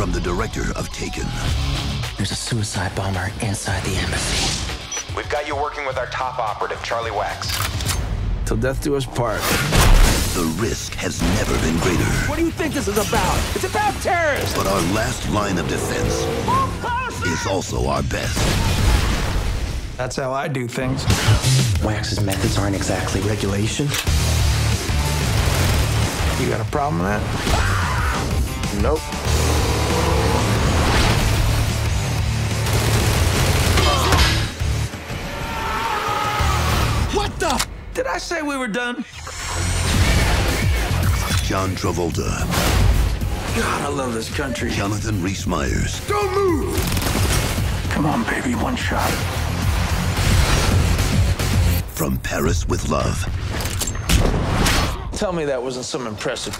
from the director of Taken. There's a suicide bomber inside the embassy. We've got you working with our top operative, Charlie Wax. Till death do us part. The risk has never been greater. What do you think this is about? It's about terrorists! But our last line of defense is also our best. That's how I do things. Wax's methods aren't exactly Regulation? You got a problem with that? Nope. What the? Did I say we were done? John Travolta, God, I love this country. Jonathan Rhys Meyers, Don't move! Come on, baby, one shot. from Paris with Love. Tell me that wasn't some impressive.